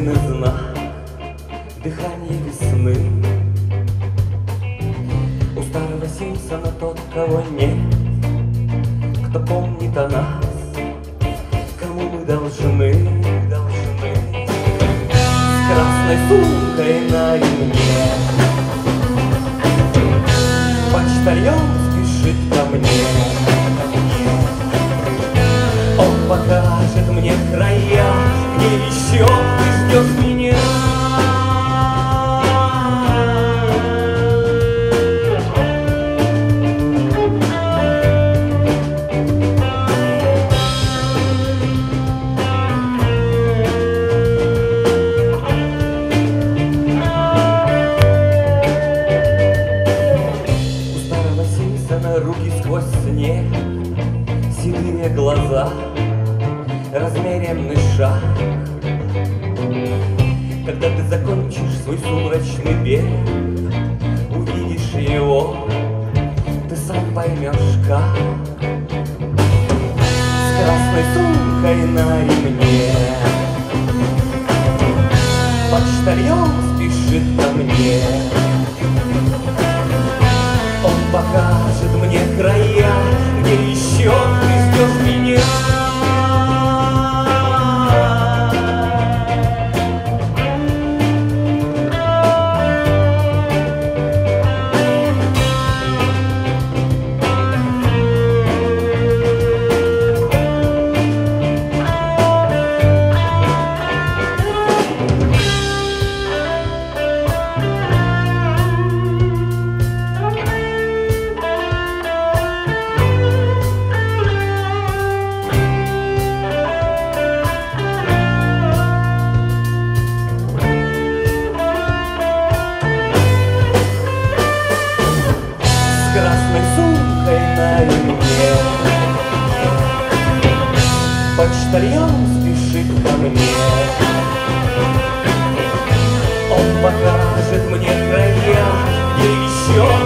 Таинственный знак дыхания весны У старого Симпсона тот, кого нет. Кто помнит о нас. Кому мы должны, должны. С красной сумкой на ремне Почтальон спешит ко мне. Он покажет мне края, где еще ждешь меня. Руки сквозь снег, седые глаза, размеренный шаг. Когда ты закончишь свой сумрачный бег, увидишь его, ты сам поймешь как. С красной сумкой на ремне. Почтальон спешит ко мне. Он покажет мне края, красной сумкой на ремне. Почтальон спешит ко мне. Он покажет мне края, где еще